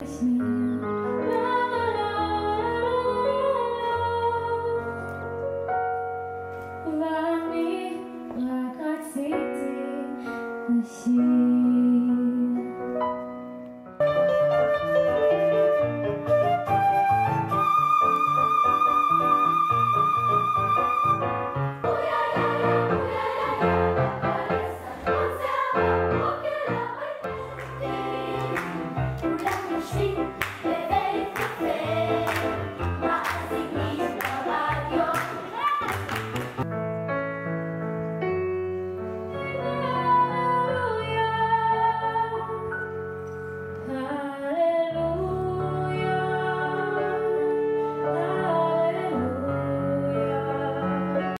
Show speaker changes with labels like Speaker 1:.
Speaker 1: Love me like I did,